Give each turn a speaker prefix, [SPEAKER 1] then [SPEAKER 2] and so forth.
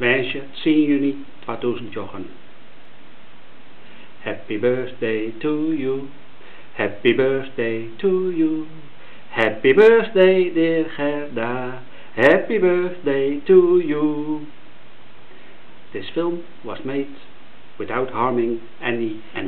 [SPEAKER 1] Meisje, 10 juni 2009. Happy birthday to you. Happy birthday to you. Happy birthday dear Gerda. Happy birthday to you. This film was made without harming any animal.